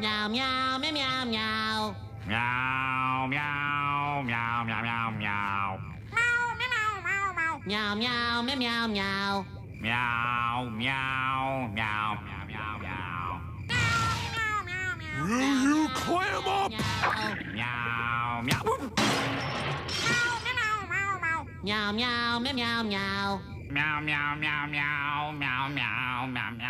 Meow, meow, meow, meow, meow. Meow, meow, meow, meow, meow, meow. Meow, meow, meow, meow, meow. Meow, meow, meow, meow, meow, meow. Will you clam up? Meow, meow. Meow, meow, meow, meow, meow. Meow, meow, meow, meow, meow, meow, meow, meow.